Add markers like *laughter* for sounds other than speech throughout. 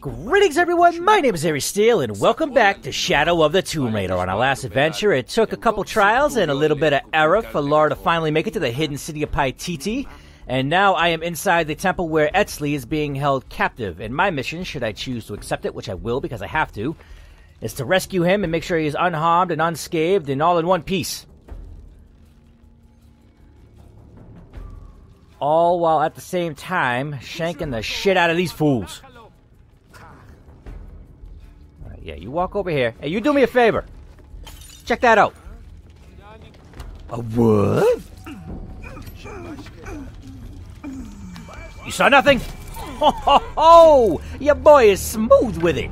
Greetings, everyone. My name is Ari Steele, and welcome back to Shadow of the Tomb Raider. On our last adventure, it took a couple trials and a little bit of error for Lara to finally make it to the hidden city of Paititi. And now I am inside the temple where Etzli is being held captive. And my mission, should I choose to accept it, which I will because I have to, is to rescue him and make sure he is unharmed and unscathed and all in one piece. All while at the same time shanking the shit out of these fools. Yeah, you walk over here. Hey, you do me a favor. Check that out. A what? You saw nothing? Ho ho ho! Your boy is smooth with it.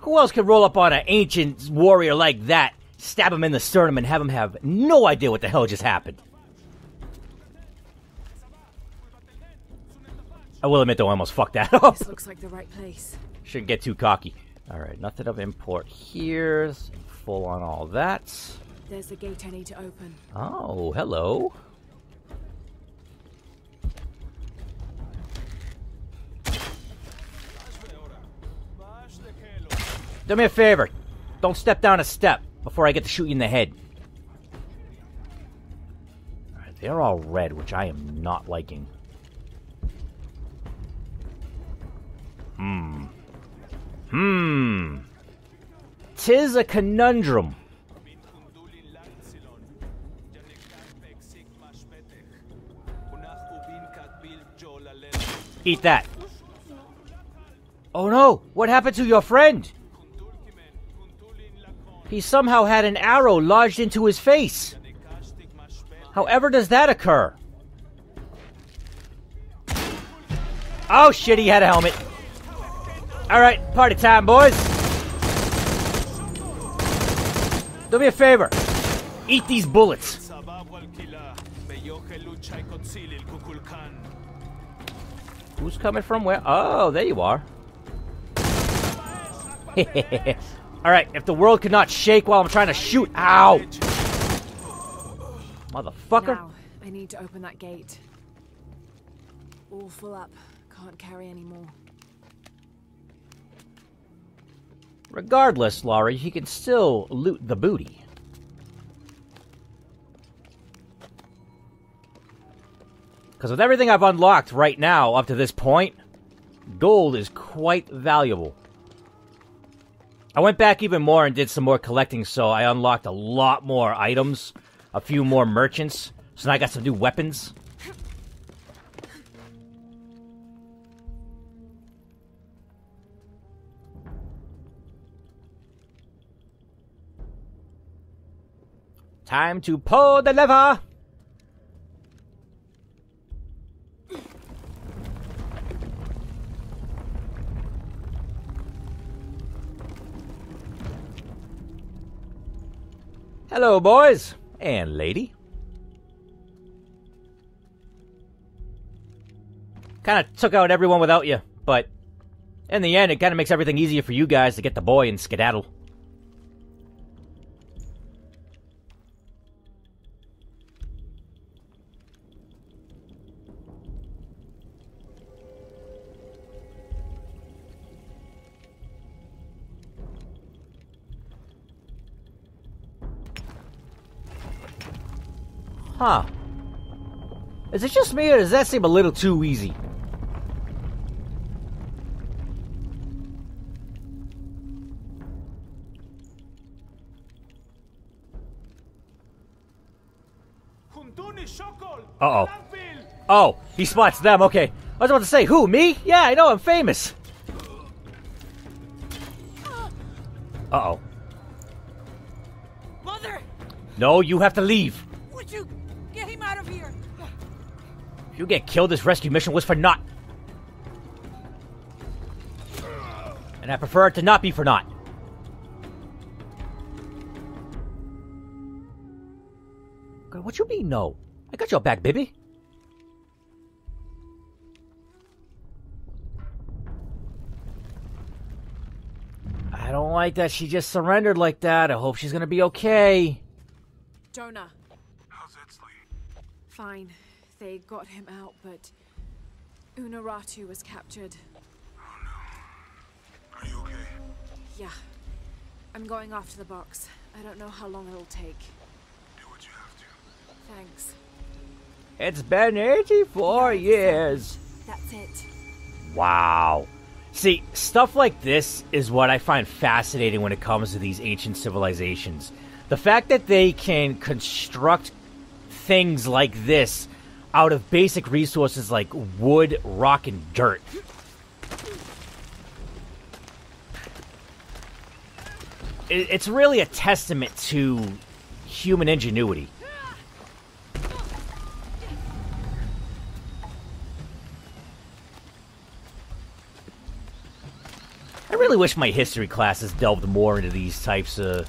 Who else could roll up on an ancient warrior like that, stab him in the sternum, and have him have no idea what the hell just happened? I will admit, though, I almost fucked that *laughs* up. This looks like the right place. Shouldn't get too cocky. Alright, nothing of import here. Full on all that. There's the gate I need to open. Oh, hello. Do me a favor. Don't step down a step before I get to shoot you in the head. Alright, they're all red, which I am not liking. Hmm. Hmm. Tis a conundrum. Eat that. Oh no! What happened to your friend? He somehow had an arrow lodged into his face. However does that occur? Oh shit, he had a helmet. Alright, party time, boys. Do me a favor. Eat these bullets. Who's coming from where? Oh, there you are. *laughs* Alright, if the world could not shake while I'm trying to shoot. Ow! Motherfucker. Now, I need to open that gate. All full up. Can't carry any more. Regardless, Laurie, he can still loot the booty. Because with everything I've unlocked right now up to this point, gold is quite valuable. I went back even more and did some more collecting, so I unlocked a lot more items, a few more merchants, so now I got some new weapons. Time to pull the lever! Hello, boys and lady. Kind of took out everyone without you, but in the end, it kind of makes everything easier for you guys to get the boy and skedaddle. Huh. Is it just me, or does that seem a little too easy? Uh oh. Oh, he spots them. Okay. I was about to say, who? Me? Yeah, I know. I'm famous. Uh oh. Mother, No, you have to leave. If you get killed, this rescue mission was for naught. And I prefer it to not be for naught. God, what you mean, no? I got your back, baby. I don't like that she just surrendered like that. I hope she's gonna be okay. Jonah. How's Etzli? Fine. They got him out, but Unuratu was captured. Oh no. Are you okay? Yeah. I'm going off to the box. I don't know how long it'll take. Do what you have to. Thanks. It's been 84 years. That's it. Wow. See, stuff like this is what I find fascinating when it comes to these ancient civilizations. The fact that they can construct things like this out of basic resources like wood, rock, and dirt. It's really a testament to human ingenuity. I really wish my history classes delved more into these types of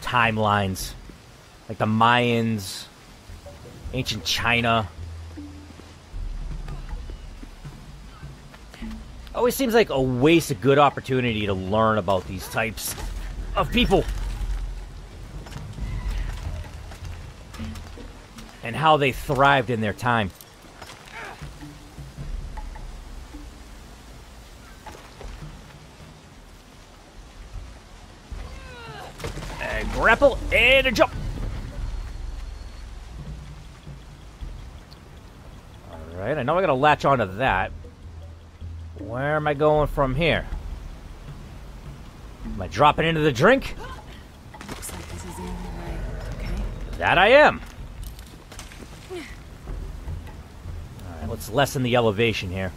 timelines. Like the Mayans, ancient China. Always seems like a waste of good opportunity to learn about these types of people. And how they thrived in their time. A grapple and a jump. Alright, I know I gotta latch onto that. Where am I going from here? Am I dropping into the drink? Looks like this is the only way. Okay. That I am. Alright, let's lessen the elevation here.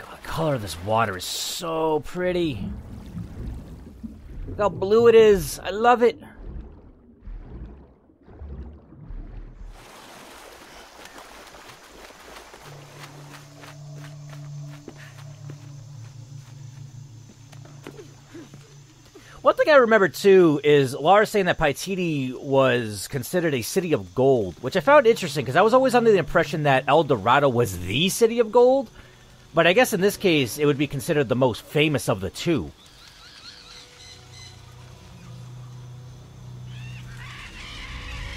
God, the color of this water is so pretty. Look how blue it is. I love it. One thing I remember too is Laura saying that Paititi was considered a city of gold, which I found interesting because I was always under the impression that El Dorado was the city of gold. But I guess in this case, it would be considered the most famous of the two.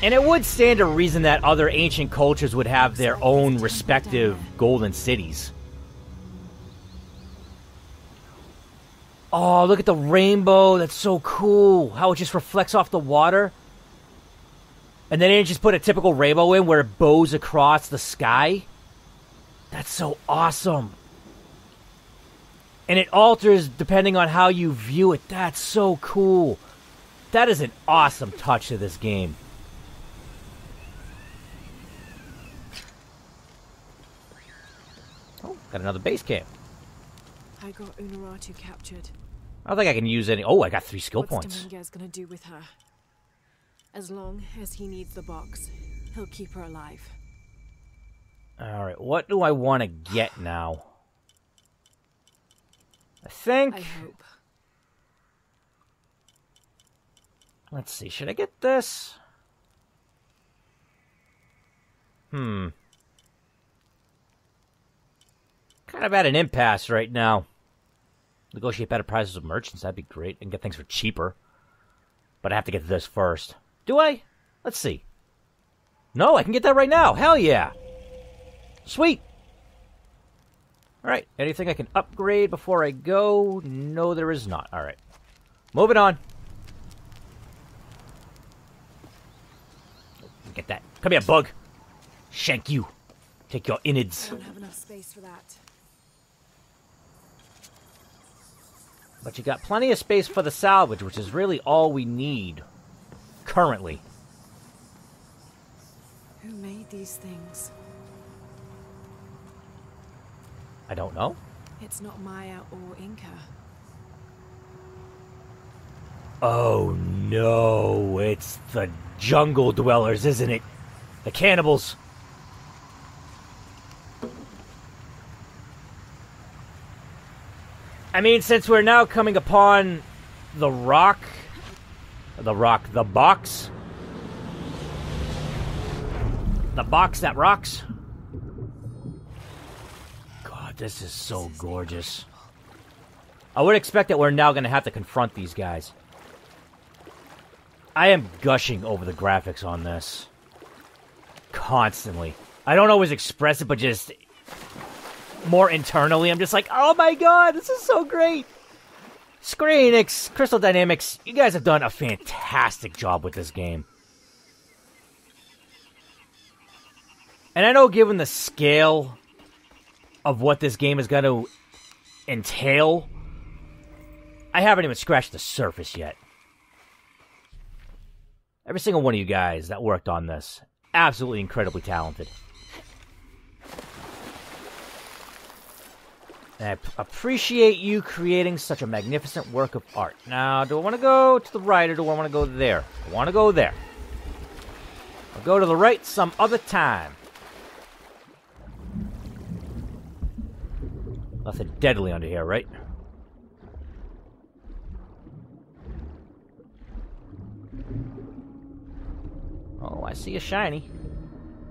And it would stand to reason that other ancient cultures would have their own respective golden cities. Oh, look at the rainbow. That's so cool. How it just reflects off the water. And then they just put a typical rainbow in where it bows across the sky. That's so awesome. And it alters depending on how you view it. That's so cool. That is an awesome touch to this game. Oh, got another base camp. I got Unuratu captured. I don't think I can use any. Oh, I got three skill What's points. Dominguez gonna do with her? As long as he needs the box, he'll keep her alive. All right, what do I want to get now? I think. I hope. Let's see. Should I get this? Hmm. Kind of at an impasse right now. Negotiate better prices with merchants. That'd be great. And get things for cheaper. But I have to get this first. Do I? Let's see. No, I can get that right now. Hell yeah. Sweet. All right. Anything I can upgrade before I go? No, there is not. All right. Moving on. Get that. Come here, bug. Shank you. Take your innards. I don't have enough space for that. But you got plenty of space for the salvage, which is really all we need currently. Who made these things? I don't know. It's not Maya or Inca. Oh no, it's the jungle dwellers, isn't it? The cannibals. I mean, since we're now coming upon the rock, the rock, the box, the box that rocks. God, this is so gorgeous. I would expect that we're now going to have to confront these guys. I am gushing over the graphics on this. Constantly. I don't always express it, but just more internally, I'm just like, oh my god, this is so great. Square Enix, Crystal Dynamics, you guys have done a fantastic job with this game. And I know, given the scale of what this game is going to entail, I haven't even scratched the surface yet. Every single one of you guys that worked on this, absolutely incredibly talented. And I appreciate you creating such a magnificent work of art. Now, do I want to go to the right or do I want to go there? I want to go there. I'll go to the right some other time. Nothing deadly under here, right? Oh, I see a shiny.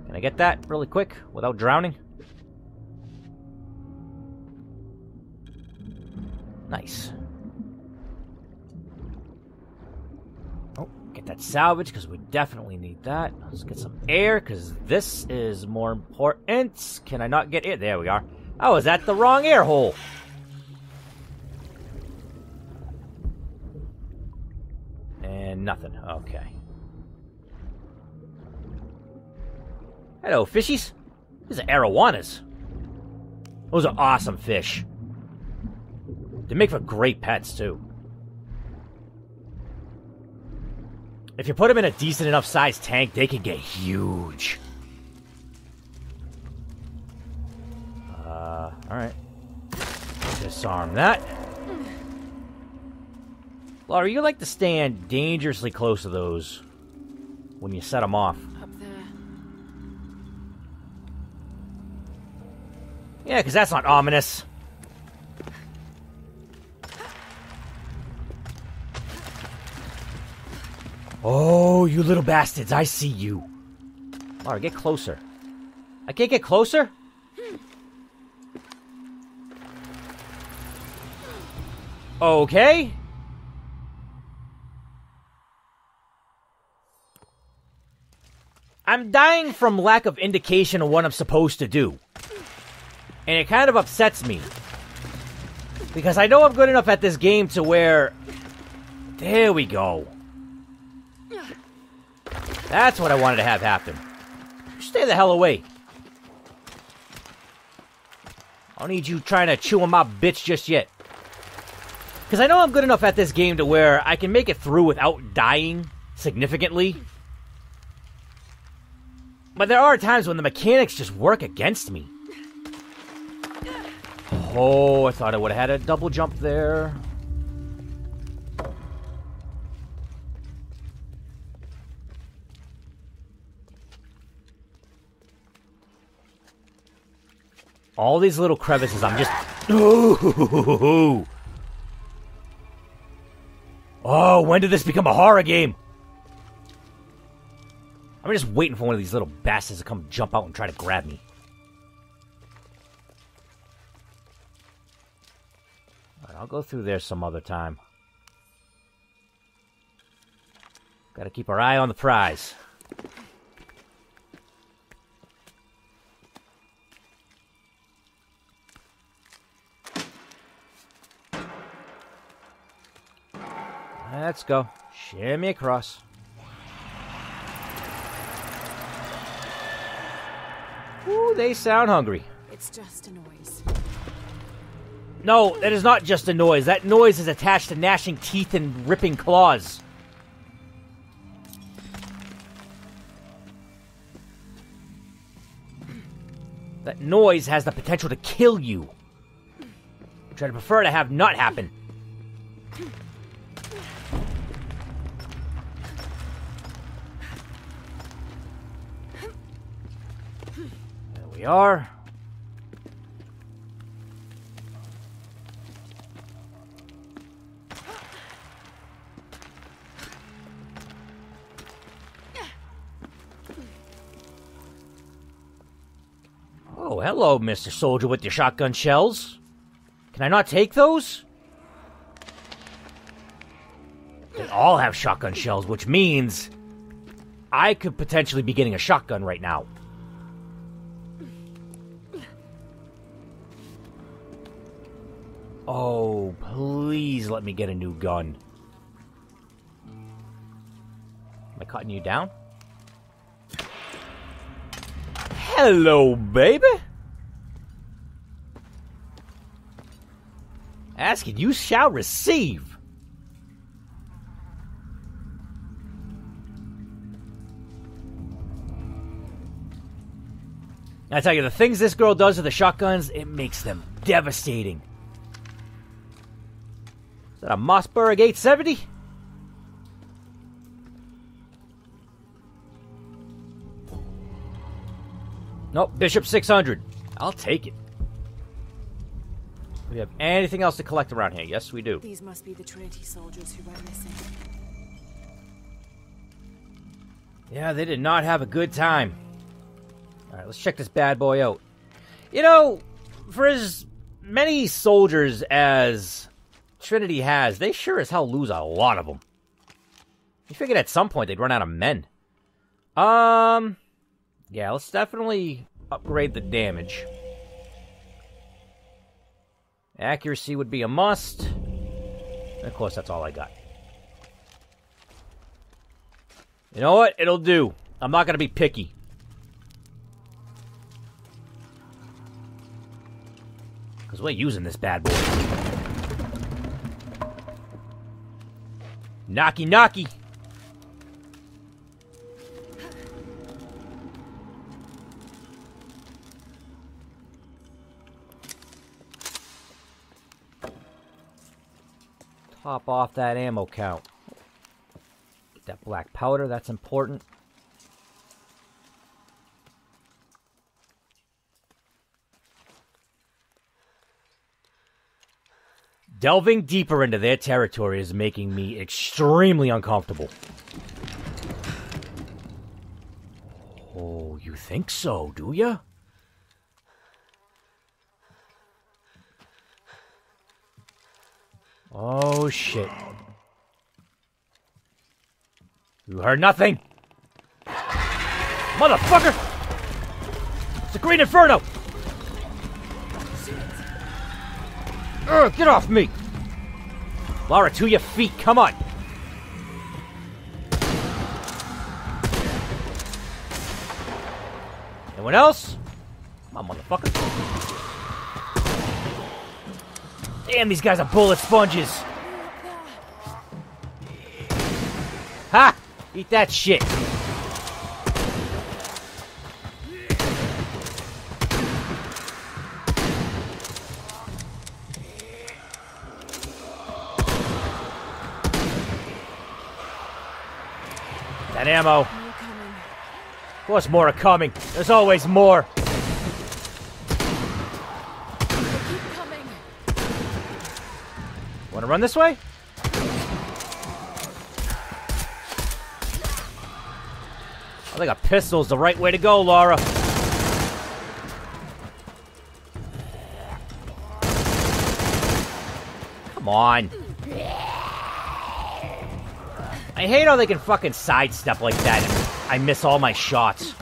Can I get that really quick without drowning? Nice. Oh, get that salvage because we definitely need that. Let's get some air because this is more important. Can I not get air? There we are. Oh, is that the wrong air hole? And nothing. Okay. Hello, fishies. These are arowanas. Those are awesome fish. They make for great pets, too. If you put them in a decent enough sized tank, they can get huge. Uh, alright. Disarm that. Laura, you like to stand dangerously close to those when you set them off. Up there. Yeah, because that's not ominous. Oh, you little bastards, I see you. Laura, get closer. I can't get closer? Okay. I'm dying from lack of indication of what I'm supposed to do. And it kind of upsets me. Because I know I'm good enough at this game to where. There we go. That's what I wanted to have happen. Stay the hell away. I don't need you trying to chew on my bitch just yet. Because I know I'm good enough at this game to where I can make it through without dying significantly. But there are times when the mechanics just work against me. Oh, I thought I would have had a double jump there. All these little crevices, I'm just. *laughs* Oh, when did this become a horror game? I'm just waiting for one of these little bastards to come jump out and try to grab me. Alright, I'll go through there some other time. Gotta keep our eye on the prize. Let's go. Shimmy across. Ooh, they sound hungry. It's just a noise. No, that is not just a noise. That noise is attached to gnashing teeth and ripping claws. That noise has the potential to kill you. Which I'd prefer to have not happen. Are. Oh, hello, Mr. Soldier with your shotgun shells. Can I not take those? They all have shotgun shells, which means I could potentially be getting a shotgun right now. Oh, please let me get a new gun. Am I cutting you down? Hello, baby. Ask it, you shall receive. I tell you, the things this girl does with the shotguns, it makes them devastating. That a Mossberg 870? Nope, Bishop 600. I'll take it. We have anything else to collect around here? Yes, we do. These must be the Trinity soldiers who went missing. Yeah, they did not have a good time. All right, let's check this bad boy out. You know, for as many soldiers as Trinity has, they sure as hell lose a lot of them. You figured at some point they'd run out of men. Um, yeah, let's definitely upgrade the damage. Accuracy would be a must. And of course, that's all I got. You know what? It'll do. I'm not going to be picky. Because we're using this bad boy. Knocky, knocky. Top off that ammo count. That black powder, that's important. Delving deeper into their territory is making me extremely uncomfortable. Oh, you think so, do ya? Oh, shit. You heard nothing? Motherfucker! It's a Green Inferno! Ugh, get off me! Lara, to your feet, come on! Anyone else? Come on, motherfucker. Damn, these guys are bullet sponges! Ha! Eat that shit! Ammo. More coming. There's always more. Want to run this way? I think a pistol's the right way to go, Laura. Come on. I hate how they can fucking sidestep like that and I miss all my shots.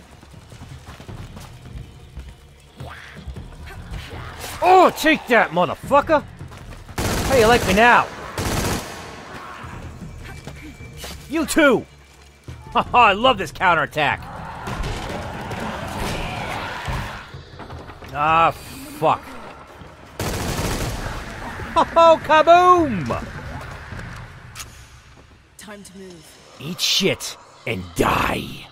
Oh, take that, motherfucker! How you like me now? You too! *laughs* Haha, I love this counterattack. Ah, fuck. *laughs* Oh, kaboom! Time to move. Eat shit and die.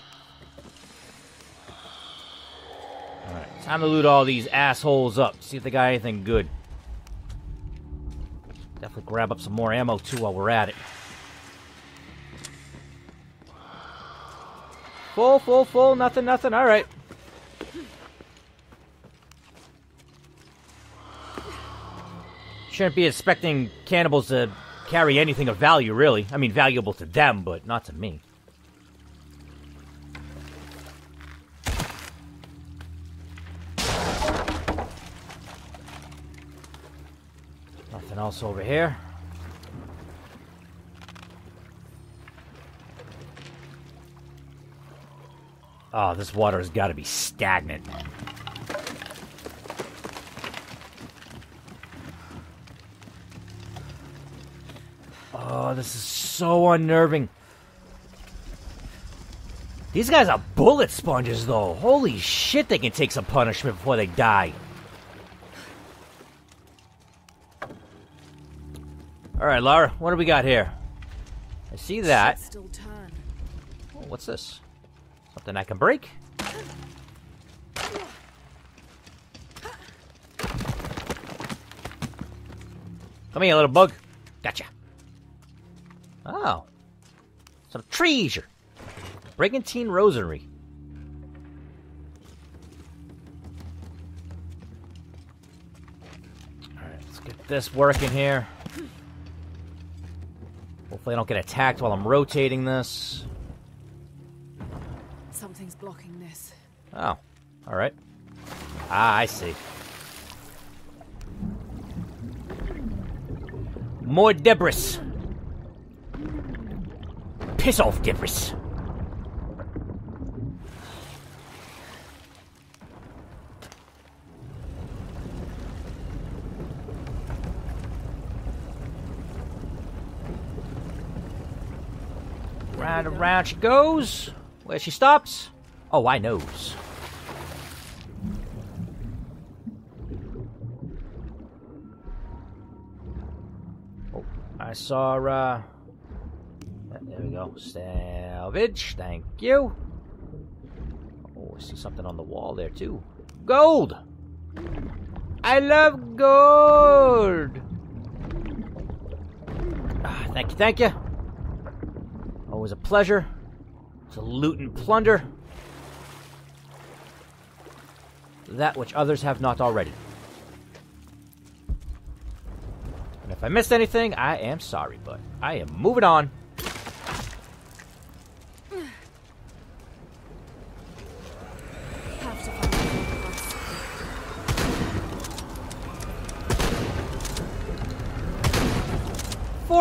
Alright, time to loot all these assholes up. See if they got anything good. Definitely grab up some more ammo too while we're at it. Full, full, full, nothing, nothing. Alright. Shouldn't be expecting cannibals to carry anything of value, really. I mean, valuable to them, but not to me. Nothing else over here. Oh, this water has got to be stagnant. Oh, this is so unnerving. These guys are bullet sponges, though. Holy shit, they can take some punishment before they die. All right, Lara, what do we got here? I see that. Still turn. Oh, what's this? Something I can break? Come here, little bug. Gotcha. Oh. Some treasure. Brigantine Rosary. Alright, let's get this working here. Hopefully I don't get attacked while I'm rotating this. Something's blocking this. Oh, alright. Ah, I see. More debris. Piss off, debris. Round and round she goes. Where she stops? Oh, I knows. Oh, I saw, uh... There we go. Salvage. Thank you. Oh, I see something on the wall there, too. Gold! I love gold! Ah, thank you, thank you. Always a pleasure to loot and plunder that which others have not already. And if I missed anything, I am sorry, but I am moving on.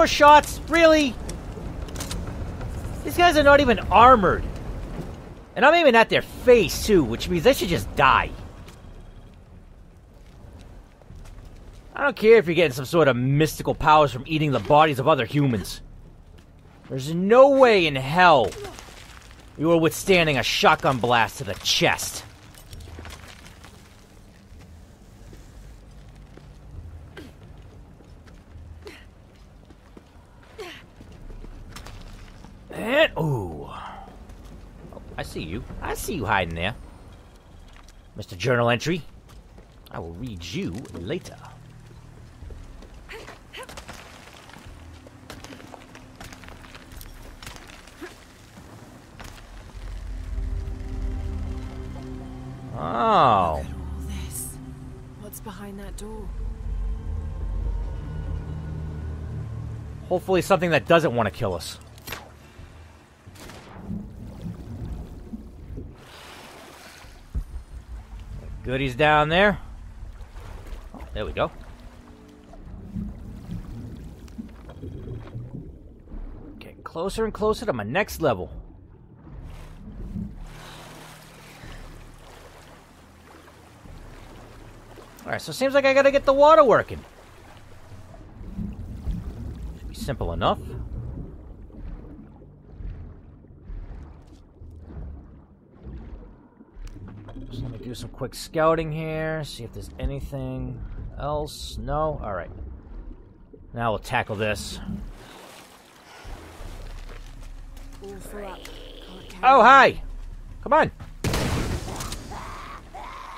Four shots? Really? These guys are not even armored. And I'm aiming at their face, too, which means they should just die. I don't care if you're getting some sort of mystical powers from eating the bodies of other humans. There's no way in hell you are withstanding a shotgun blast to the chest. And ooh. Oh, I see you. I see you hiding there. Mr. Journal Entry. I will read you later. Oh. All this. What's behind that door? Hopefully something that doesn't want to kill us. Goodies down there. Oh, there we go. Getting closer and closer to my next level. Alright, so it seems like I gotta get the water working. Should be simple enough. Just let me do some quick scouting here, see if there's anything else. No? Alright. Now we'll tackle this. Oh, hi! Come on!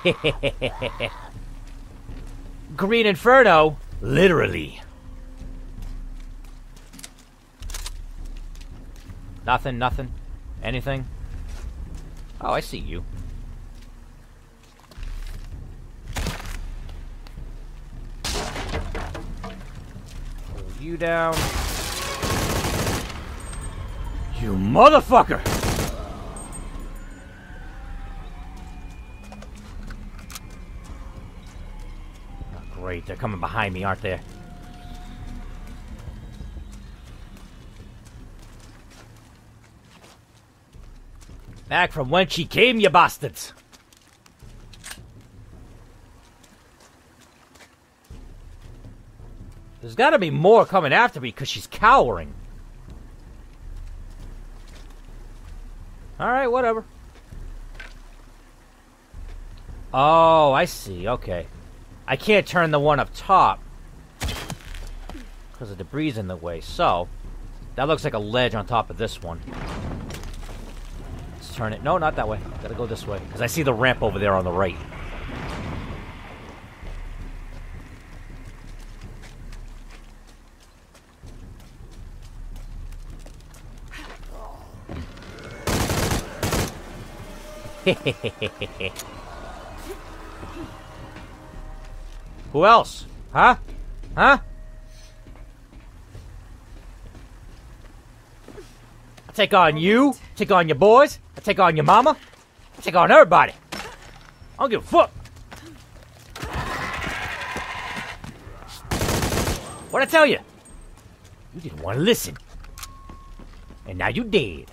*laughs* Green Inferno? Literally. Nothing, nothing. Anything? Oh, I see you. You down. You motherfucker! Oh, great, they're coming behind me, aren't they? Back from whence she came, you bastards. There's gotta be more coming after me because she's cowering. Alright, whatever. Oh, I see. Okay. I can't turn the one up top. Because the debris in the way. So, that looks like a ledge on top of this one. Let's turn it. No, not that way. Gotta go this way. Because I see the ramp over there on the right. *laughs* Who else? Huh? Huh? I take on you, I take on your boys, I take on your mama, I take on everybody. I don't give a fuck. What'd I tell you? You didn't want to listen. And now you dead.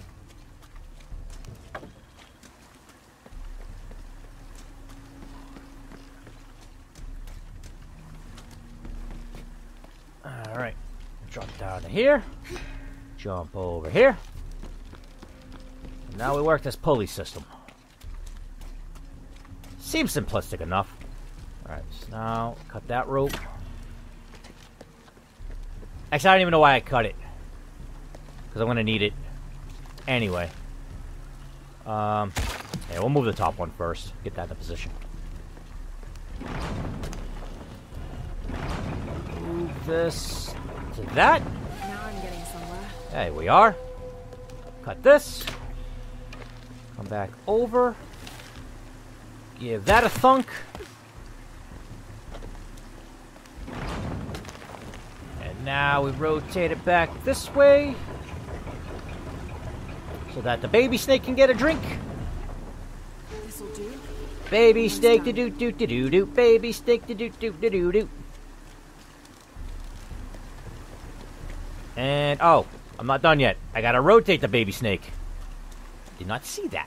Alright. Drop down here. Jump over here. And now we work this pulley system. Seems simplistic enough. Alright, so now cut that rope. Actually, I don't even know why I cut it. Because I'm going to need it anyway. Um, yeah, we'll move the top one first. Get that in position. Move this to that. Now I'm getting somewhere. There we are. Cut this. Come back over. Give that a thunk. And now we rotate it back this way. So that the baby snake can get a drink. This'll do. Baby snake to do do do do do. Baby snake to do do do do do. And oh, I'm not done yet. I gotta rotate the baby snake. Did not see that.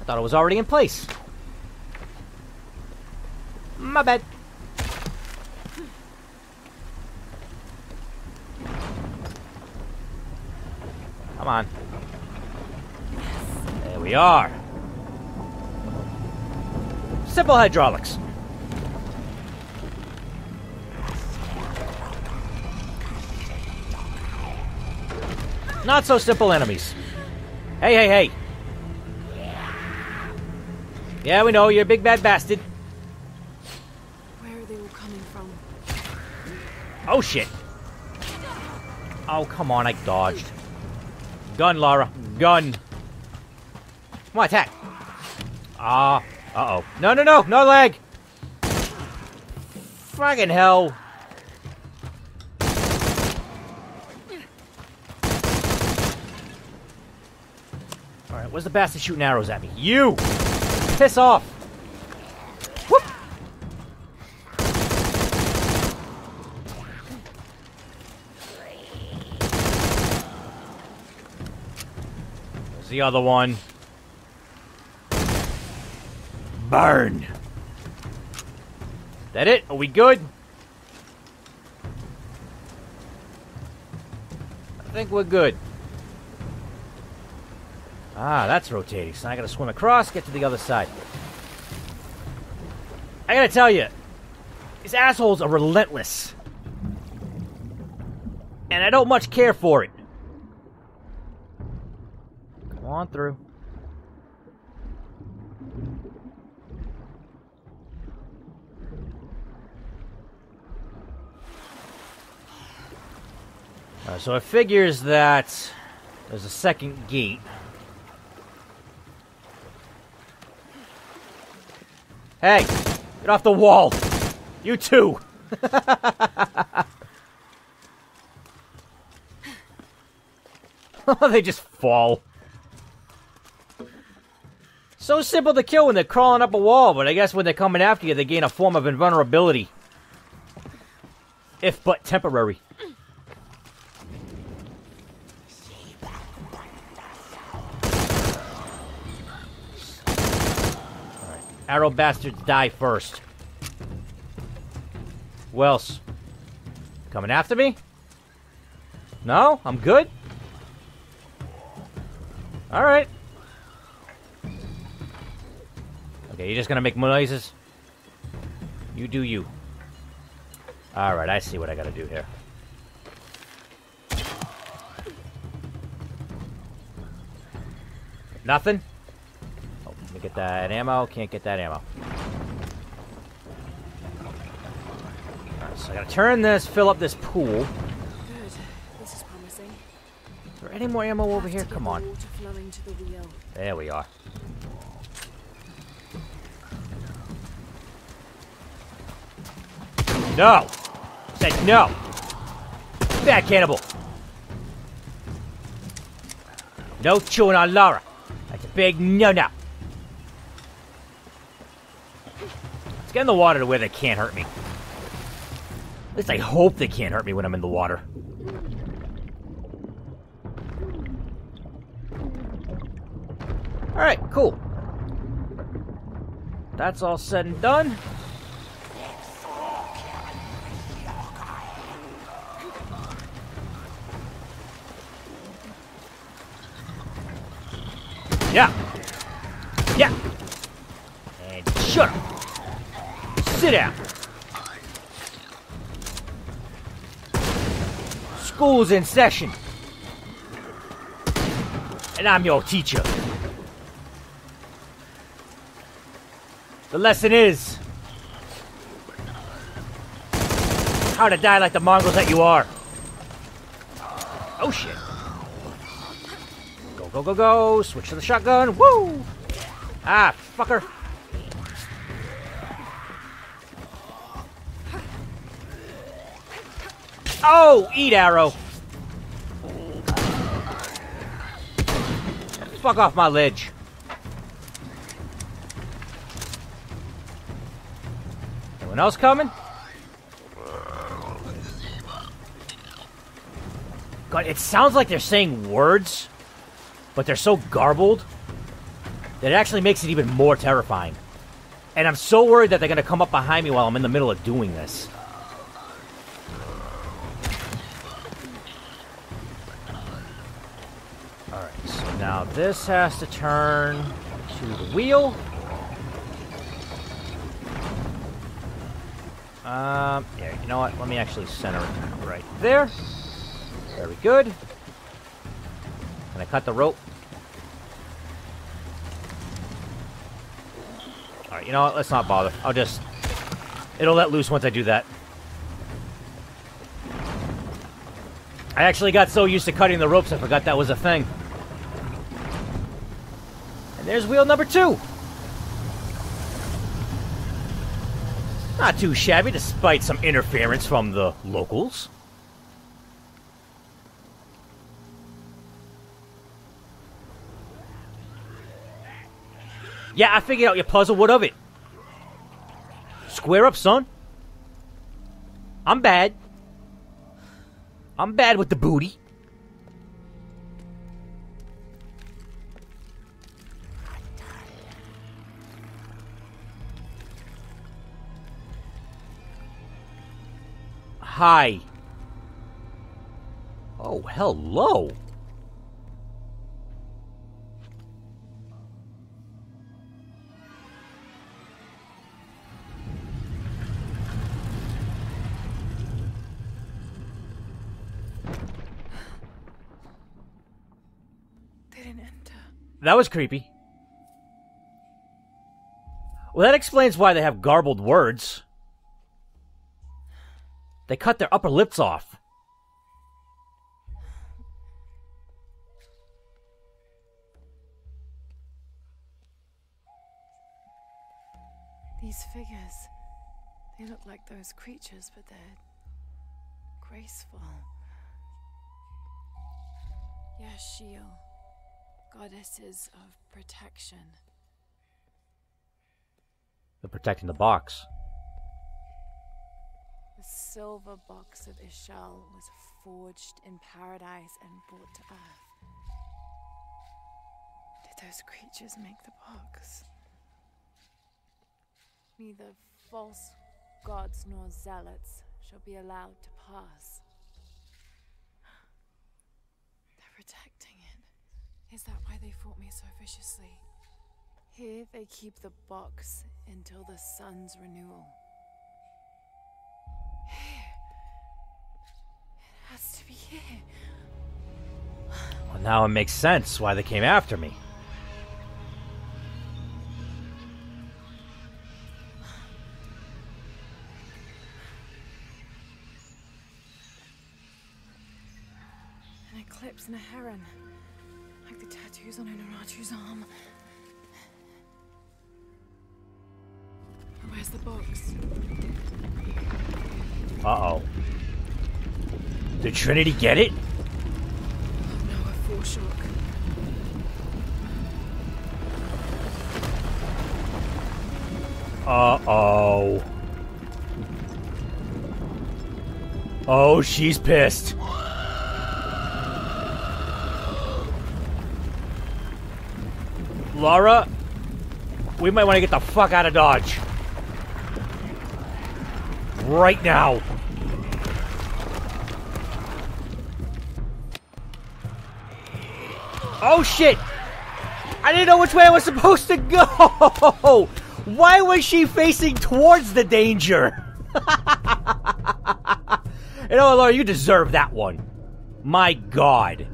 I thought it was already in place. My bad. Come on. There we are. Simple hydraulics. Not so simple enemies. Hey, hey, hey. Yeah, we know, you're a big bad bastard. Where are they all coming from? Oh, shit. Oh, come on, I dodged. Gun, Lara. Gun. Come on, attack. Ah, uh-oh. No, no, no, no leg. Fucking hell. Alright, where's the bastard shooting arrows at me? You! Piss off! Whoop! There's the other one. Burn! That it? Are we good? I think we're good. Ah, that's rotating. So I gotta swim across, get to the other side. I gotta tell you, these assholes are relentless. And I don't much care for it. Come on through. So it figures that there's a second gate. Hey, get off the wall. You too. *laughs* they just fall. So simple to kill when they're crawling up a wall, but I guess when they're coming after you, they gain a form of invulnerability. If but temporary. Arrow bastards die first. Who else? Coming after me? No? I'm good? Alright. Okay, you're just gonna make noises? You do you. Alright, I see what I gotta do here. Nothing? Me get that ammo. Can't get that ammo. Alright, so I gotta turn this, fill up this pool. Good. This is promising. Is there any more ammo over here? Come on. The. There we are. No! Said no! Fat cannibal! No chewing on Laura. That's a big no-no. Let's get in the water to where they can't hurt me. At least I hope they can't hurt me when I'm in the water. Alright, cool. That's all said and done. Yeah. Yeah. And shut up. Sit down. School's in session. And I'm your teacher. The lesson is how to die like the mongrels that you are. Oh shit. Go, go, go, go. Switch to the shotgun. Woo! Ah, fucker. Oh, eat arrow. Fuck off my ledge. Anyone else coming? God, it sounds like they're saying words, but they're so garbled that it actually makes it even more terrifying. And I'm so worried that they're going to come up behind me while I'm in the middle of doing this. Alright, so now this has to turn to the wheel. Um, yeah, you know what? Let me actually center it right there. Very good. Can I cut the rope? Alright, you know what? Let's not bother. I'll just... It'll let loose once I do that. I actually got so used to cutting the ropes I forgot that was a thing. There's wheel number two. Not too shabby, despite some interference from the locals. Yeah, I figured out your puzzle. What of it? Square up, son. I'm bad. I'm bad with the booty. Hi. Oh, hello. Didn't enter. That was creepy. Well, that explains why they have garbled words. They cut their upper lips off. These figures, they look like those creatures, but they're graceful. Yaaxil, goddesses of protection. They're protecting the box. The silver box of Ix Chel was forged in paradise and brought to earth. Did those creatures make the box? Neither false gods nor zealots shall be allowed to pass. *gasps* They're protecting it. Is that why they fought me so viciously? Here they keep the box until the sun's renewal. It has to be here. Well, now it makes sense why they came after me. An eclipse and a heron. Like the tattoos on Unuratu's arm. Where's the box? Uh oh. Did Trinity get it? No, a foreshock. Uh oh. Oh, she's pissed. Laura, we might want to get the fuck out of Dodge. Right now. Oh shit! I didn't know which way I was *laughs* supposed to go! Why was she facing towards the danger? *laughs* you know, Laura, you deserve that one. My god.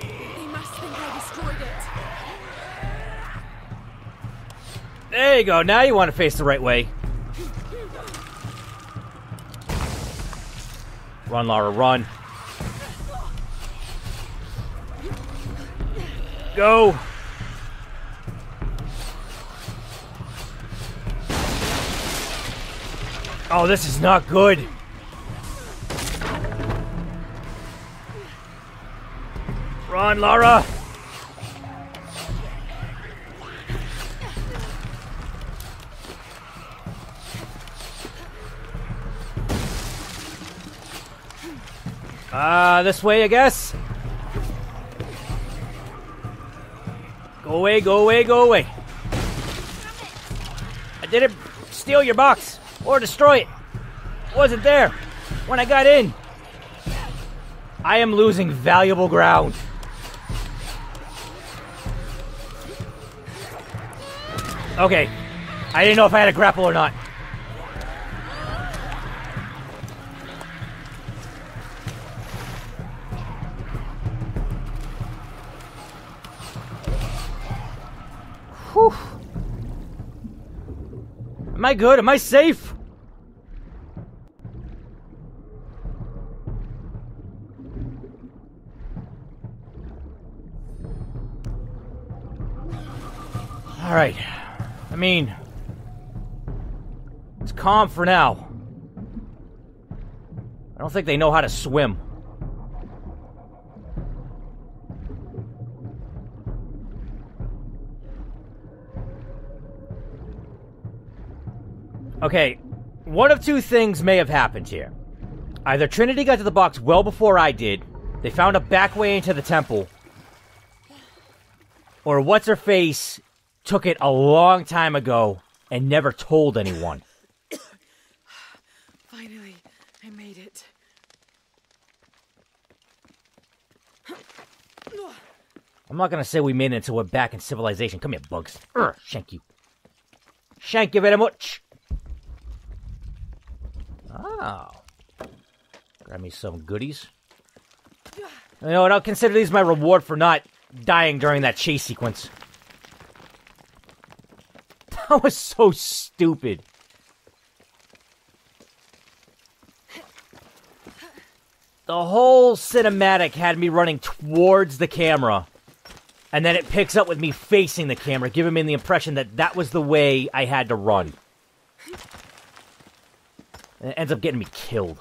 They must think I destroyed it. There you go. Now you want to face the right way. Run, Lara, run. Go. Oh, this is not good. Run, Laura. Uh, this way, I guess. Go away, go away, go away. I didn't steal your box or destroy it. it. Wasn't there when I got in. I am losing valuable ground. Okay. I didn't know if I had a grapple or not. Am I good? Am I safe? All right. I mean, it's calm for now. I don't think they know how to swim. Okay, one of two things may have happened here. Either Trinity got to the box well before I did, they found a back way into the temple, or what's her face took it a long time ago and never told anyone. *coughs* Finally, I made it. I'm not gonna say we made it until we're back in civilization. Come here, bugs. Urgh, shank you. Shank you very much. Oh. Grab me some goodies. You know what? I'll consider these my reward for not dying during that chase sequence. *laughs* That was so stupid. The whole cinematic had me running towards the camera, and then it picks up with me facing the camera, giving me the impression that that was the way I had to run. And it ends up getting me killed.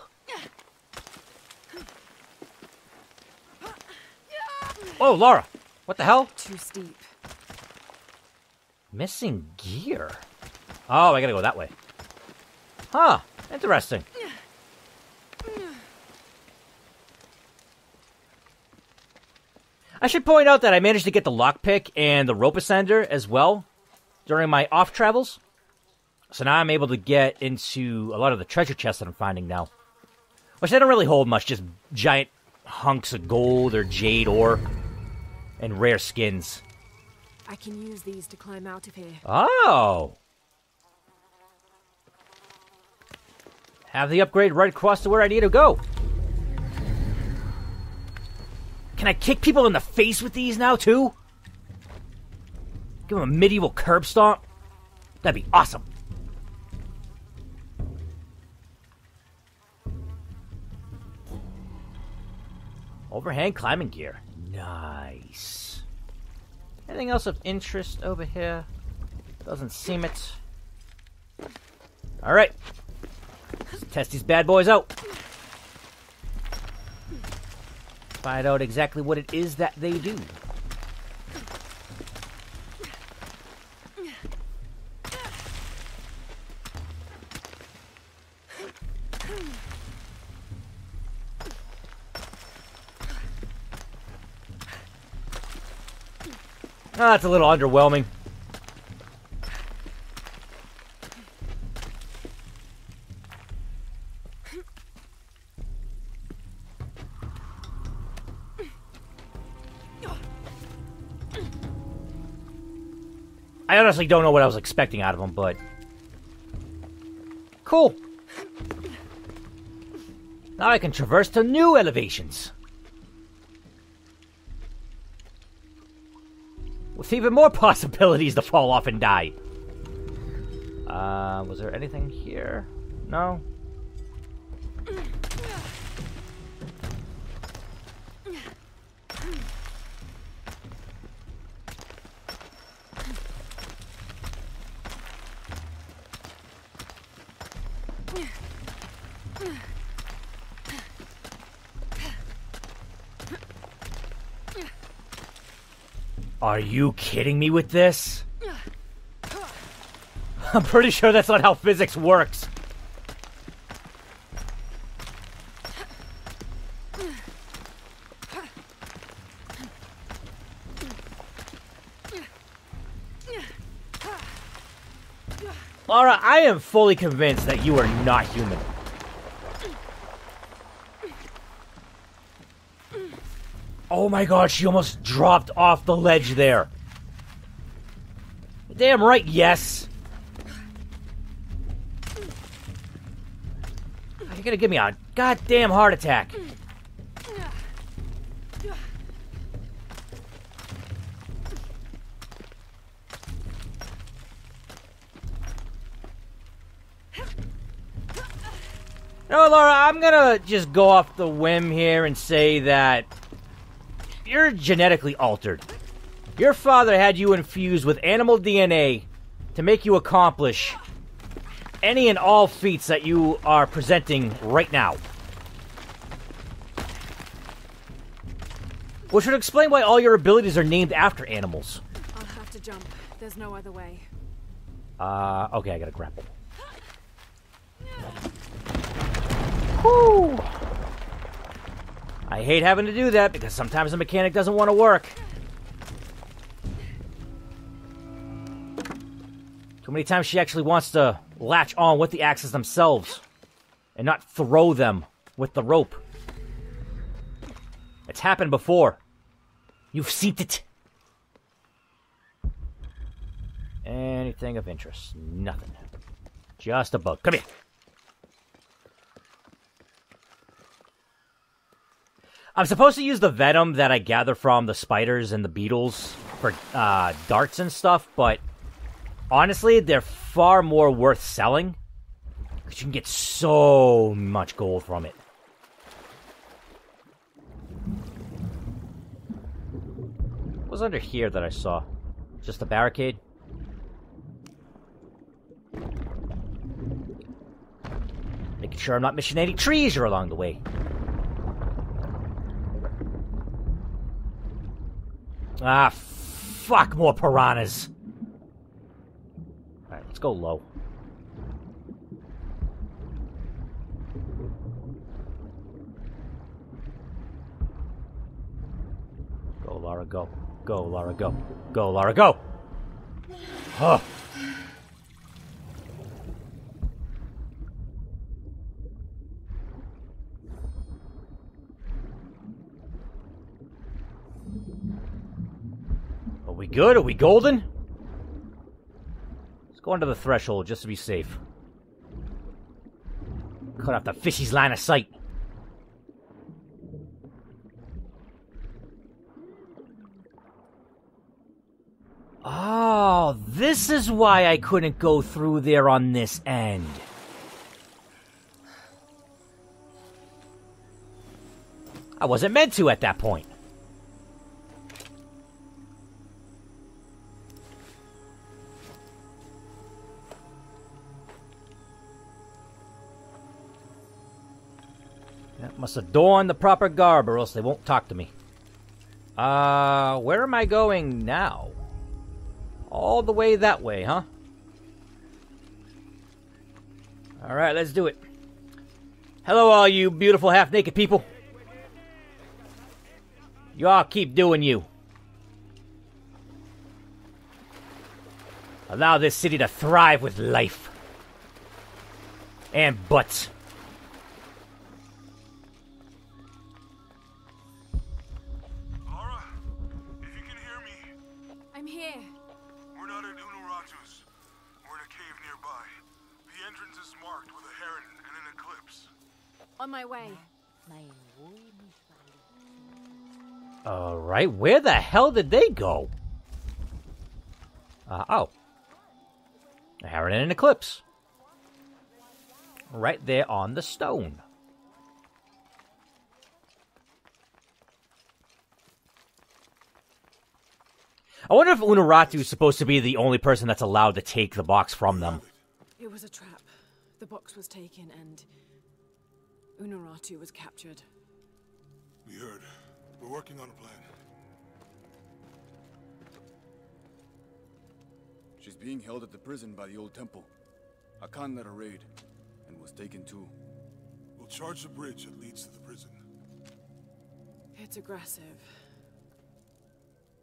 Oh, Laura! What the hell? Too steep. Missing gear. Oh, I gotta go that way. Huh. Interesting. I should point out that I managed to get the lockpick and the rope ascender as well. during my off travels. So now I'm able to get into a lot of the treasure chests that I'm finding now. Which they don't really hold much, just giant hunks of gold or jade ore and rare skins. I can use these to climb out of here. Oh! Have the upgrade right across to where I need to go. Can I kick people in the face with these now, too? Give them a medieval curb stomp? That'd be awesome. Overhand climbing gear. Nice. Anything else of interest over here? Doesn't seem it. Alright. Test these bad boys out. Find out exactly what it is that they do. Ah, that's a little underwhelming. I honestly don't know what I was expecting out of him, but cool. Now I can traverse to new elevations. With even more *laughs* possibilities to fall off and die. Uh, was there anything here? No? Are you kidding me with this? I'm pretty sure that's not how physics works. Laura, I am fully convinced that you are not human. Oh my god, she almost dropped off the ledge there. Damn right, yes. You're gonna give me a goddamn heart attack. No, Laura, I'm gonna just go off the whim here and say that you're genetically altered. Your father had you infused with animal DNA to make you accomplish any and all feats that you are presenting right now. Which would explain why all your abilities are named after animals. I'll have to jump. There's no other way. Uh, okay, I gotta grapple. Whew. I hate having to do that because sometimes the mechanic doesn't want to work. Too many times she actually wants to latch on with the axes themselves and not throw them with the rope. It's happened before. You've seen it. Anything of interest? Nothing. Just a bug. Come here. I'm supposed to use the venom that I gather from the spiders and the beetles for uh, darts and stuff, but honestly, they're far more worth selling because you can get so much gold from it. What was under here that I saw? Just a barricade? Making sure I'm not missing any trees or along the way. Ah, fuck more piranhas. Alright, let's go low. Go, Lara, go. Go, Lara, go. Go, Lara, go! Huh. Good? Are we golden? Let's go under the threshold just to be safe. Cut off the fishy's line of sight. Oh, this is why I couldn't go through there on this end. I wasn't meant to at that point. Must adorn the proper garb, or else they won't talk to me. Uh, where am I going now? All the way that way, huh? Alright, let's do it. Hello, all you beautiful half naked people. You all keep doing you. Allow this city to thrive with life. And butts. Alright, where the hell did they go? Uh, oh. A heron and an eclipse. Right there on the stone. I wonder if Unuratu is supposed to be the only person that's allowed to take the box from them. It was a trap. The box was taken and Unuratu was captured. We heard. We're working on a plan. She's being held at the prison by the old temple. Hakan led a raid, and was taken too. We'll charge the bridge that leads to the prison. It's aggressive.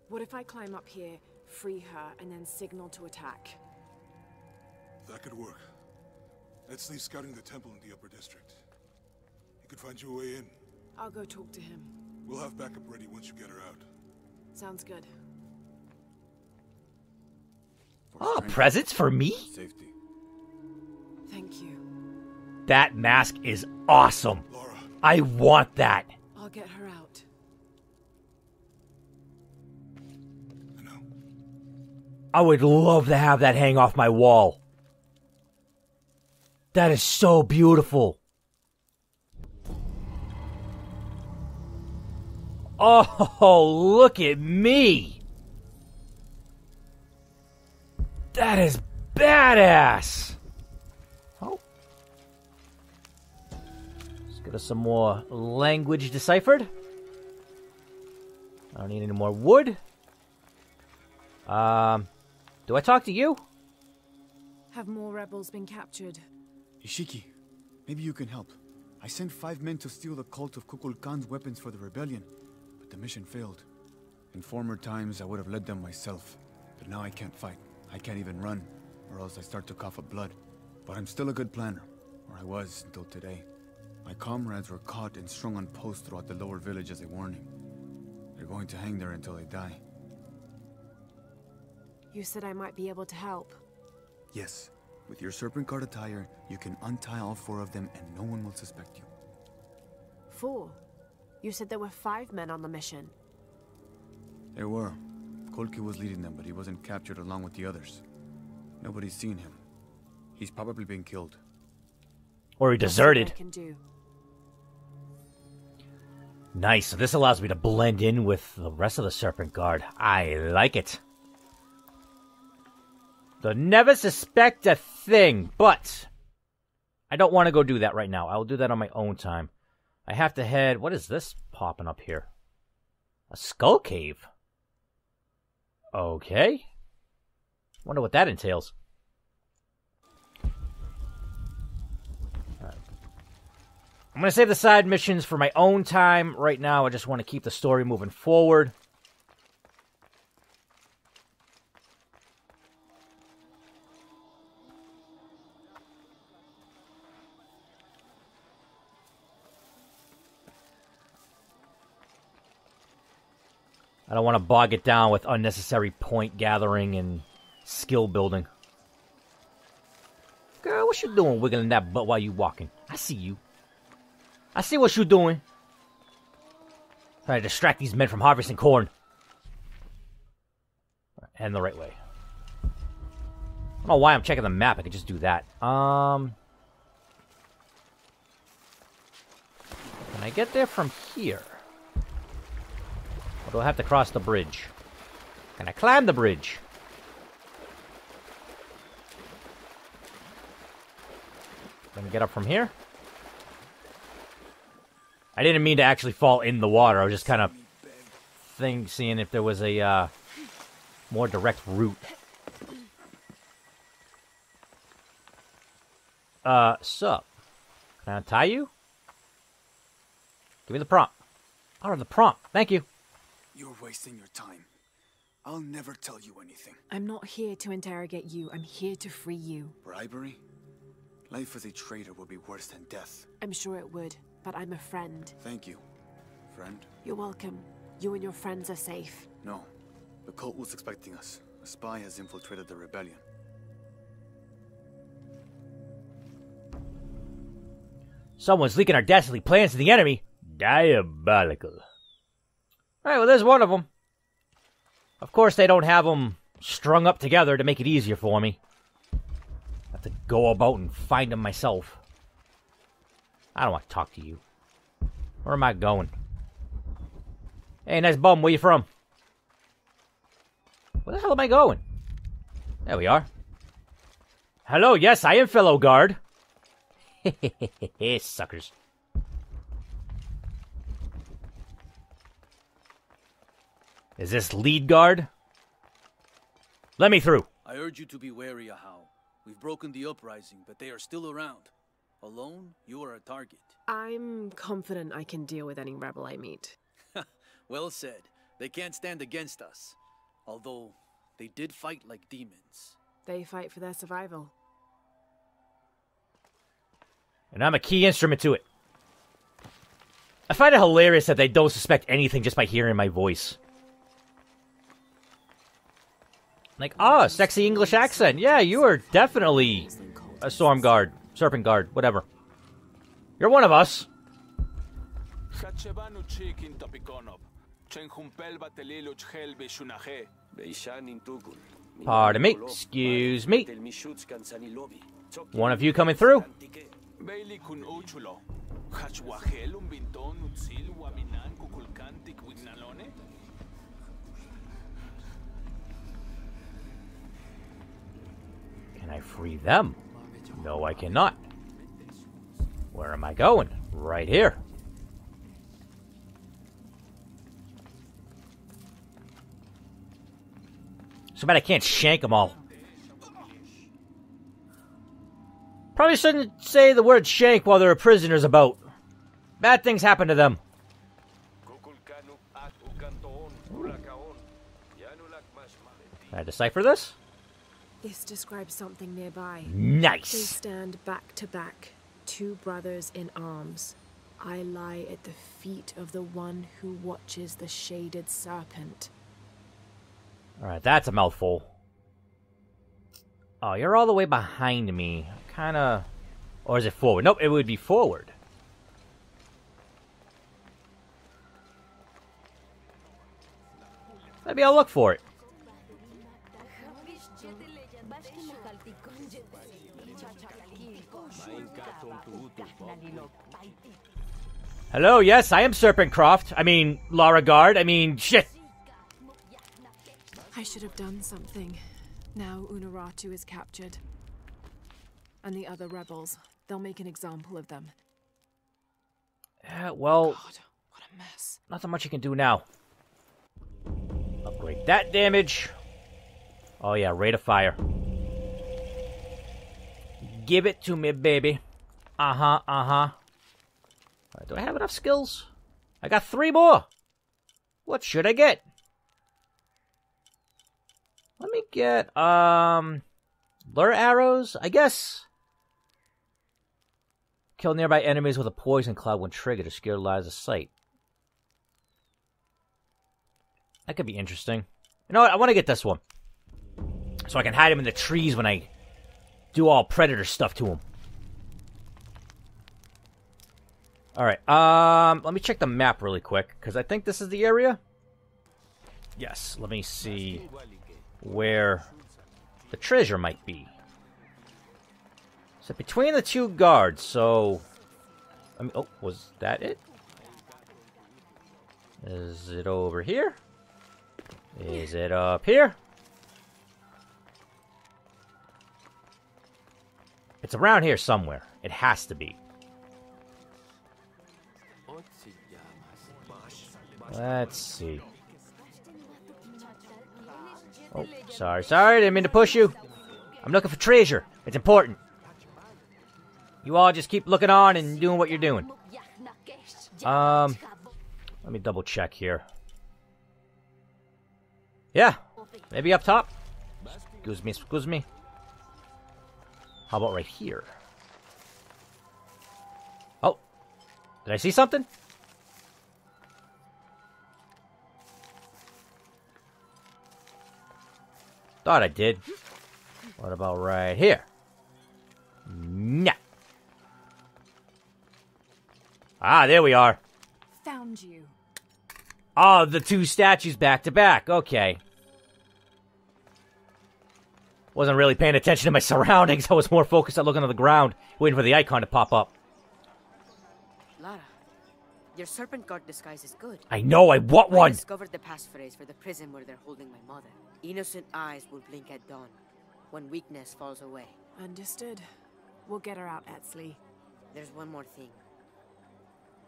What if I climb up here, free her, and then signal to attack? That could work. Let's leave scouting the temple in the upper district. He could find you a way in. I'll go talk to him. We'll have backup ready once you get her out. Sounds good. For Oh, presents for me? Safety. Thank you. That mask is awesome. Laura, I want that. I'll get her out. I know. I would love to have that hang off my wall. That is so beautiful. Oh, look at me. That is badass. Oh. Let's get us some more language deciphered. I don't need any more wood. Um, do I talk to you? Have more rebels been captured? Ishiki, maybe you can help. I sent five men to steal the cult of Kukulkan's weapons for the rebellion, but the mission failed. In former times, I would have led them myself, but now I can't fight. I can't even run, or else I start to cough up blood. But I'm still a good planner, or I was until today. My comrades were caught and strung on posts throughout the lower village as a warning. They're going to hang there until they die. You said I might be able to help. Yes, with your serpent guard attire, you can untie all four of them and no one will suspect you. Four. You said there were five men on the mission. There were. Kolki was leading them, but he wasn't captured along with the others. Nobody's seen him. He's probably been killed. Or he That's I deserted? can do. Nice. So this allows me to blend in with the rest of the Serpent Guard. I like it. They'll never suspect a thing, but I don't want to go do that right now. I will do that on my own time. I have to head. What is this popping up here? A skull cave. Okay. Wonder what that entails. I'm going to save the side missions for my own time. Right now, I just want to keep the story moving forward. I don't want to bog it down with unnecessary point gathering and skill building. Girl, what you doing wiggling that butt while you walking? I see you. I see what you doing. Trying to distract these men from harvesting corn. And the right way. I don't know why I'm checking the map. I could just do that. Um... Can I get there from here? I have to cross the bridge? Can I climb the bridge? Let me get up from here. I didn't mean to actually fall in the water. I was just kind of thing seeing if there was a uh, more direct route. Uh, sup? Can I untie you? Give me the prompt. Oh, the prompt. Thank you. You're wasting your time. I'll never tell you anything. I'm not here to interrogate you. I'm here to free you. Bribery? Life as a traitor would be worse than death. I'm sure it would, but I'm a friend. Thank you, friend. You're welcome. You and your friends are safe. No. The cult was expecting us. A spy has infiltrated the rebellion. Someone's leaking our dastardly plans to the enemy. Diabolical. Alright, well, there's one of them. Of course, they don't have them strung up together to make it easier for me. I have to go about and find them myself. I don't want to talk to you. Where am I going? Hey, nice bum. Where you from? Where the hell am I going? There we are. Hello, yes, I am fellow guard. *laughs* Hey, suckers. Is this lead guard? Let me through. I urge you to be wary, Ahau. We've broken the uprising, but they are still around. Alone, you are a target. I'm confident I can deal with any rebel I meet. *laughs* well said. They can't stand against us. Although, they did fight like demons. They fight for their survival. And I'm a key instrument to it. I find it hilarious that they don't suspect anything just by hearing my voice. Like, ah, oh, sexy English accent. Yeah, you are definitely a storm guard, serpent guard, whatever. You're one of us. Pardon me, excuse me. One of you coming through? Can I free them? No, I cannot. Where am I going? Right here. So bad I can't shank them all. Probably shouldn't say the word shank while there are prisoners about. Bad things happen to them. Can I decipher this? This describes something nearby. Nice. They stand back to back, two brothers in arms. I lie at the feet of the one who watches the shaded serpent. Alright, that's a mouthful. Oh, you're all the way behind me. Kinda... Or is it forward? Nope, it would be forward. Maybe I'll look for it. Hello, yes, I am Serpent Croft. I mean, Lara Guard. I mean, shit. I should have done something. Now Unuratu is captured. And the other rebels. They'll make an example of them. Yeah, well... God, what a mess. Nothing much you can do now. Upgrade that damage. Oh yeah, rate of fire. Give it to me, baby. Uh-huh, uh-huh. Right, do I have enough skills? I got three more. What should I get? Let me get, um... Lure arrows? I guess... Kill nearby enemies with a poison cloud when triggered to scare lies of sight. That could be interesting. You know what? I want to get this one. So I can hide him in the trees when I do all predator stuff to him. All right. Um, let me check the map really quick because I think this is the area. Yes. Let me see where the treasure might be. So between the two guards. So, I mean, oh, was that it? Is it over here? Is it up here? It's around here somewhere. It has to be. Let's see. Oh, sorry, sorry, didn't mean to push you. I'm looking for treasure. It's important. You all just keep looking on and doing what you're doing. Um, let me double check here. Yeah, maybe up top. Excuse me, excuse me. How about right here? Oh, did I see something? Thought I did. What about right here? Nah. Ah, there we are. Found you. Oh, the two statues back to back. Okay. Wasn't really paying attention to my *laughs* surroundings. I was more focused on looking at the ground, waiting for the icon to pop up. Lara, your serpent guard disguise is good. I know, I want I one! discovered the passphrase for the prison where they're holding my mother. Innocent eyes will blink at dawn, when weakness falls away. Understood. We'll get her out, Etzli. There's one more thing.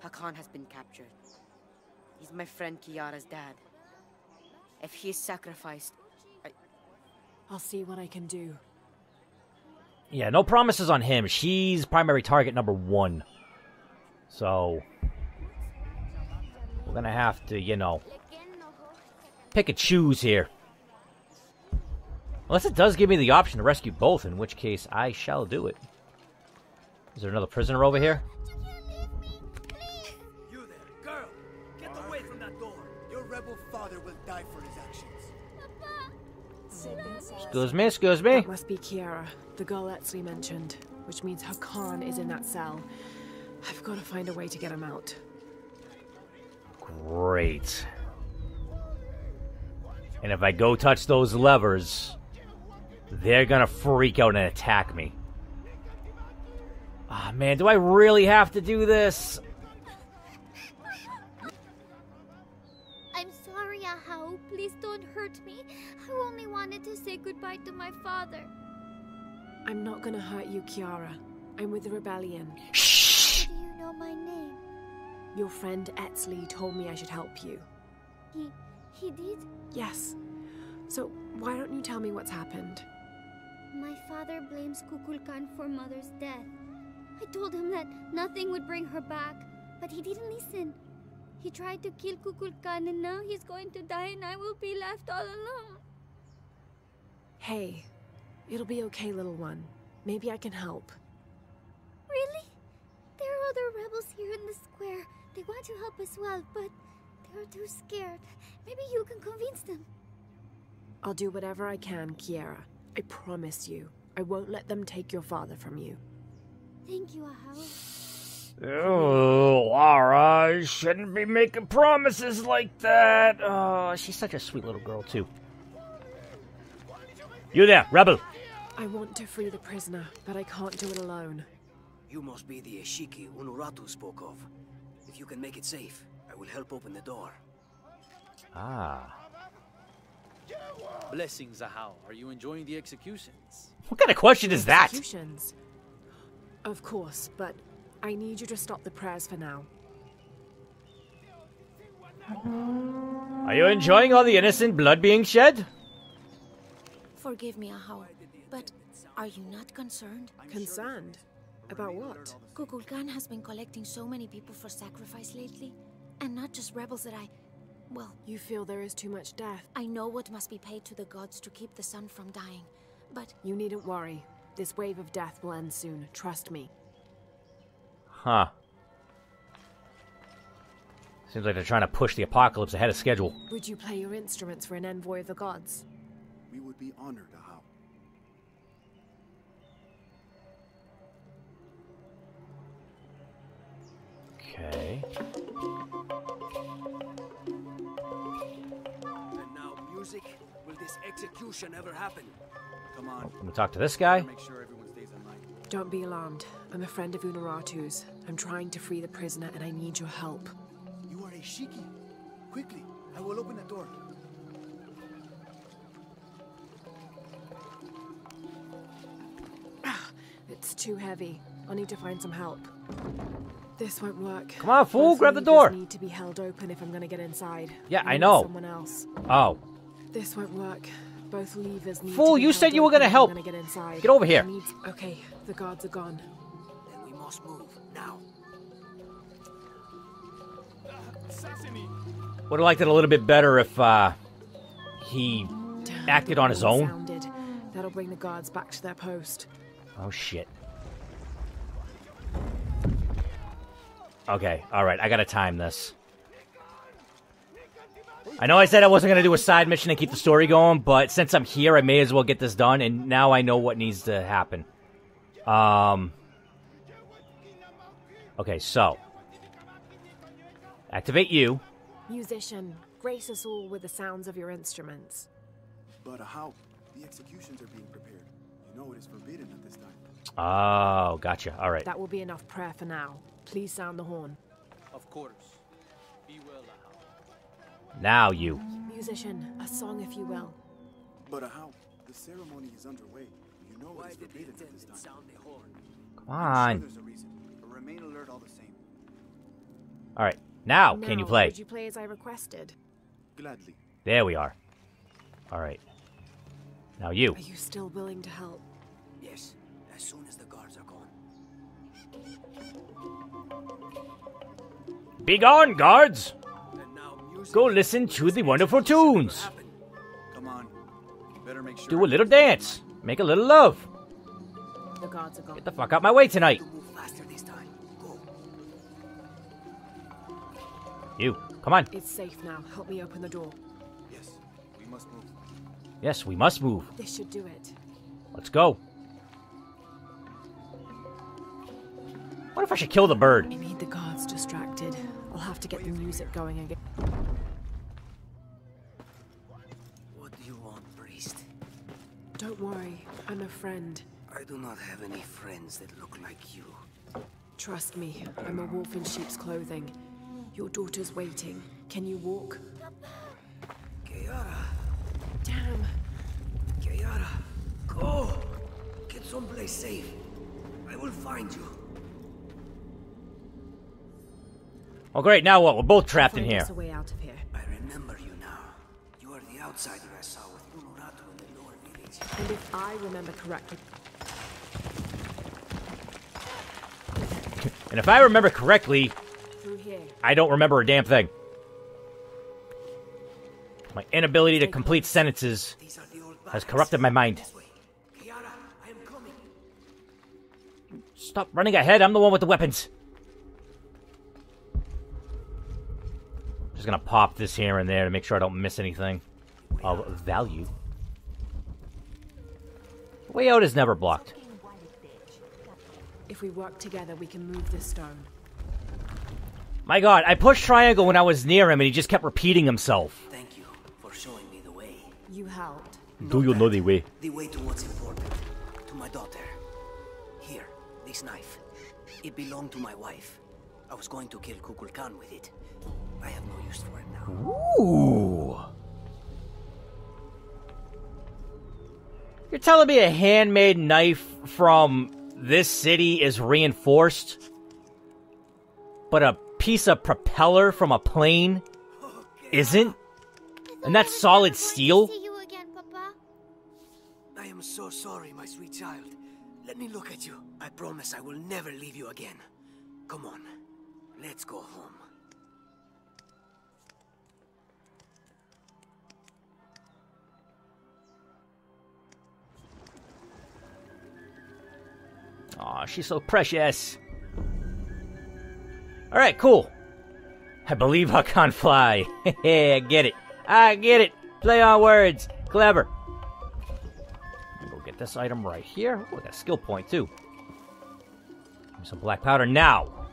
Hakan has been captured. He's my friend Kiara's dad. If he is sacrificed, I'll see what I can do. Yeah, no promises on him. She's primary target number one. So. We're gonna have to, you know. Pick and choose here. Unless it does give me the option to rescue both, in which case I shall do it. Is there another prisoner over here? You there, girl! Get away from that door! Your rebel father will die for his actions. Excuse me, excuse me. That must be Kiara, the girl Etzli mentioned, which means Hakan is in that cell. I've got to find a way to get him out. Great. And if I go touch those levers, they're gonna freak out and attack me. Ah, man, do I really have to do this? I'm sorry, Ahau. Please don't hurt me. I only wanted to say goodbye to my father. I'm not gonna hurt you, Kiara. I'm with the rebellion. Shh! do you know my name? Your friend Etzli told me I should help you. He. he did? Yes. So, why don't you tell me what's happened? My father blames Kukulkan for mother's death. I told him that nothing would bring her back, but he didn't listen. He tried to kill Kukulkan and now he's going to die and I will be left all alone. Hey, it'll be okay, little one. Maybe I can help. Really? There are other rebels here in the square. They want to help as well, but they're too scared. Maybe you can convince them. I'll do whatever I can, Kiara. I promise you. I won't let them take your father from you. Thank you, Ahau. Oh, Lara, shouldn't be making promises like that. Oh, she's such a sweet little girl, too. You there, rebel. I want to free the prisoner, but I can't do it alone. You must be the Ishiki Unuratu spoke of. If you can make it safe, I will help open the door. Ah. Blessings, Ahau. Are you enjoying the executions? What kind of question is that? Executions. Of course, but I need you to stop the prayers for now. Are you enjoying all the innocent blood being shed? Forgive me, Ahau, but are you not concerned? Concerned? About what? Kukulkan has been collecting so many people for sacrifice lately. And not just rebels that I. Well, You feel there is too much death? I know what must be paid to the gods to keep the sun from dying. But You needn't worry. This wave of death will end soon. Trust me. Huh. Seems like they're trying to push the apocalypse ahead of schedule. Would you play your instruments for an envoy of the gods? We would be honored, Okay. And now music? Will this execution ever happen? Come on. Let me talk to this guy. Make sure everyone stays online. Don't be alarmed. I'm a friend of Unuratu's. I'm trying to free the prisoner and I need your help. You are a Shiki. Quickly, I will open the door. Ah, it's too heavy. I'll need to find some help. This won't work. Come on, fool, Both grab the levers door. need to be held open if I'm gonna get inside. Yeah, I need know. Someone else. Oh. This won't work. Both levers need Fool, to you said you were gonna help. Gonna get inside. Get over here. I need- Okay, the guards are gone. Then we must move now. Would have liked it a little bit better if uh, he acted on his own. Sounded. That'll bring the guards back to their post. Oh shit. Okay, alright, I gotta time this. I know I said I wasn't gonna do a side mission and keep the story going, but since I'm here, I may as well get this done, and now I know what needs to happen. Um. Okay, so. Activate you. Musician, grace us all with the sounds of your instruments. But how? the executions are being prepared. You know it is forbidden at this time. Oh, gotcha. Alright. That will be enough prayer for now. Please sound the horn. Of course. Be well, Ahau. Now you. Musician, a song if you will. But Ahau, the ceremony is underway. You know Why it is did the forbidden at this time. sound the horn? Come I'm sure on. there's a reason, but remain alert all the same. Alright. Now, can you play? Would you play as I requested? Gladly. There we are. Alright. Now you. Are you still willing to help? Be gone, guards! And now music. Go listen to the wonderful tunes. Come on. Better make sure. Do a little dance. Make a little love. The guards are gone. Get the fuck out my way tonight. To move faster this time. Go. You. Come on. It's safe now. Help me open the door. Yes, we must move. Yes, we must move. This should do it. Let's go. What if I should kill the bird? I need the guards distracted. I'll have to get the music going again. What do you want, priest? Don't worry, I'm a friend. I do not have any friends that look like you. Trust me, I'm a wolf in sheep's clothing. Your daughter's waiting. Can you walk? Kiara, Damn. Kiara, go! Get someplace safe. I will find you. Oh, great. Now what? We're both trapped in here. a way out of here. I remember you now. You are the outsider I saw with Unuratu in the lower village. And if I remember correctly, And if I remember correctly. I don't remember a damn thing. My inability to complete sentences These are the old has corrupted my mind. This way. Kiara, I am coming. Stop running ahead. I'm the one with the weapons. Just gonna pop this here and there to make sure I don't miss anything of value. Way out is never blocked. If we work together, we can move this stone. My god, I pushed triangle when I was near him and he just kept repeating himself. Thank you for showing me the way. You helped. Do you know the way? The way to what's important. To my daughter. Here, this knife. It belonged to my wife. I was going to kill Kukulkan with it. I have no use for it now. Ooh. You're telling me a handmade knife from this city is reinforced, but a piece of propeller from a plane isn't? And that's solid steel? Again, I am so sorry, my sweet child. Let me look at you. I promise I will never leave you again. Come on, let's go home. Aw, she's so precious. Alright, cool. I believe I can fly. *laughs* I get it. I get it. Play on words. Clever. Go get this item right here. Oh, got a skill point too. Some black powder now.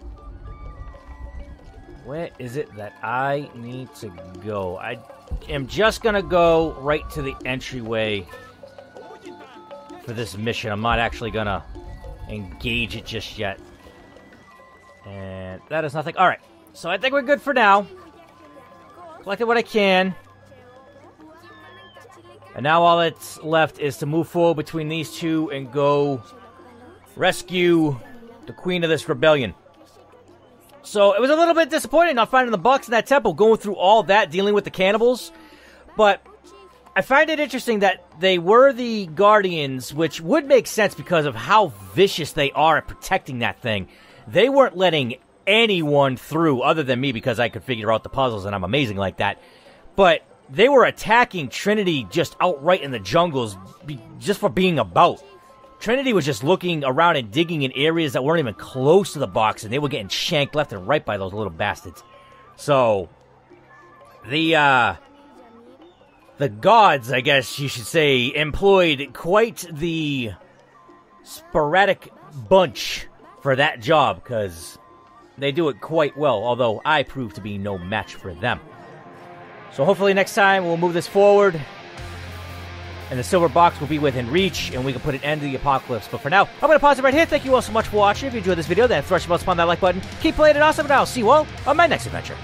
Where is it that I need to go? I am just gonna go right to the entryway for this mission. I'm not actually gonna engage it just yet. And that is nothing. Alright, so I think we're good for now. Collected what I can. And now all that's left is to move forward between these two and go rescue the queen of this rebellion. So it was a little bit disappointing not finding the box in that temple, going through all that, dealing with the cannibals. But I find it interesting that they were the guardians, which would make sense because of how vicious they are at protecting that thing. They weren't letting anyone through other than me because I could figure out the puzzles and I'm amazing like that. But they were attacking Trinity just outright in the jungles just for being about. Trinity was just looking around and digging in areas that weren't even close to the box, and they were getting shanked left and right by those little bastards. So, the, uh, the gods, I guess you should say, employed quite the sporadic bunch for that job, because they do it quite well, although I prove to be no match for them. So hopefully next time we'll move this forward and the silver box will be within reach, and we can put an end to the apocalypse. But for now, I'm going to pause it right here. Thank you all so much for watching. If you enjoyed this video, then thrush your most upon that like button. Keep playing it awesome, and I'll see you all on my next adventure.